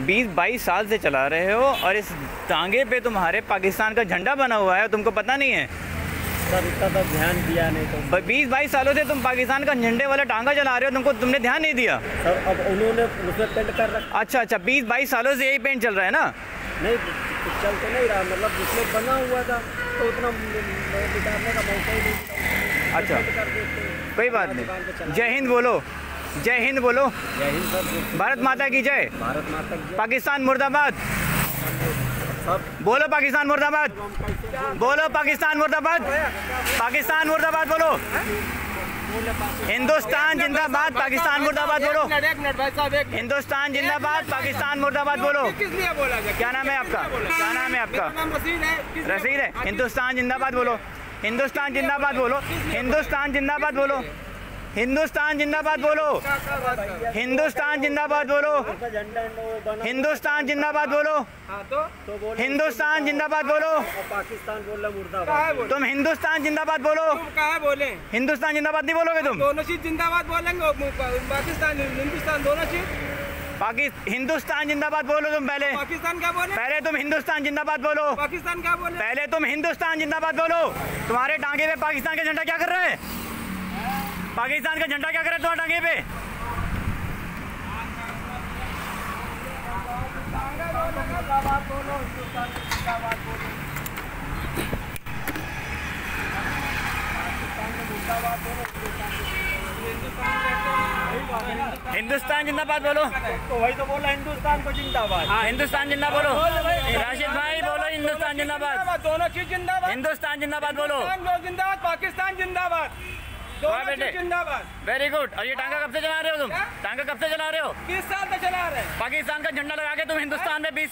बीस बाईस साल से चला रहे हो और इस टांगे पे तुम्हारे पाकिस्तान का झंडा बना हुआ है तुमको पता नहीं है? सर इतना तो ध्यान दिया नहीं तो बीस बाईस सालों से तुम पाकिस्तान का झंडे वाला टांगा चला रहे हो तुमको तुमने ध्यान नहीं दिया? सर अब उन्होंने उसमें पेंट कर रखा अच्छा अच्छा बीस बाईस सालों से यही पेंट चल रहा है ना? नहीं चल तो नहीं रहा मतलब जिसमें बना हुआ था तो उतना बिगाड़ने का मौका ही नहीं अच्छा। कोई बात नहीं। जय हिंद बोलो। जय हिंद बोलो। जय हिंद सर भारत माता की जय। भारत माता की पाकिस्तान मुर्दाबाद। बोलो पाकिस्तान मुर्दाबाद। बोलो पाकिस्तान मुर्दाबाद। पाकिस्तान मुर्दाबाद बोलो। हिंदुस्तान जिंदाबाद पाकिस्तान मुर्दाबाद बोलो। हिंदुस्तान जिंदाबाद पाकिस्तान मुर्दाबाद बोलो। किस लिए बोला जाए क्या नाम है आपका? क्या नाम है आपका? रसीद है। हिंदुस्तान जिंदाबाद बोलो। हिंदुस्तान जिंदाबाद बोलो? हिंदुस्तान जिंदाबाद बोलो। हिंदुस्तान जिंदाबाद बोलो? हिंदुस्तान जिंदाबाद बोलो। हिंदुस्तान जिंदाबाद बोलो। तो तो हिंदुस्तान जिंदाबाद बोलो। पाकिस्तान बोल मुर्दाबाद तुम हिंदुस्तान जिंदाबाद बोलो। कहा बोले? हिंदुस्तान जिंदाबाद नहीं बोलोगे तुम? दोनों चीज़ जिंदाबाद बोलेंगे पाकिस्तान हिंदुस्तान दोनों चीज़ पाकि हिंदुस्तान जिंदाबाद बोलो तुम पहले। पाकिस्तान क्या बोले? पहले तुम हिंदुस्तान जिंदाबाद बोलो। पाकिस्तान क्या बोले? पहले तुम हिंदुस्तान जिंदाबाद बोलो। तुम्हारे टांगे पे पाकिस्तान का झंडा क्या कर रहे है? पाकिस्तान का झंडा क्या करे तुम्हारे टांगे पे? हिंदुस्तान जिंदाबाद बोलो। तो वही तो बोला हिंदुस्तान को जिंदाबाद। हाँ हिंदुस्तान ज़िंदा बोलो। राशिद भाई बोलो हिंदुस्तान जिंदाबाद। दोनों चीज़ जिंदाबाद। हिंदुस्तान जिंदाबाद बोलो। जिंदाबाद पाकिस्तान जिंदाबाद। वाह बेटे। वेरी गुड और ये टांगा कब से चला रहे हो तुम? टांगा कब से चला रहे हो? बीस साल से चला रहे हैं? पाकिस्तान का झंडा लगा के तुम हिंदुस्तान में बीस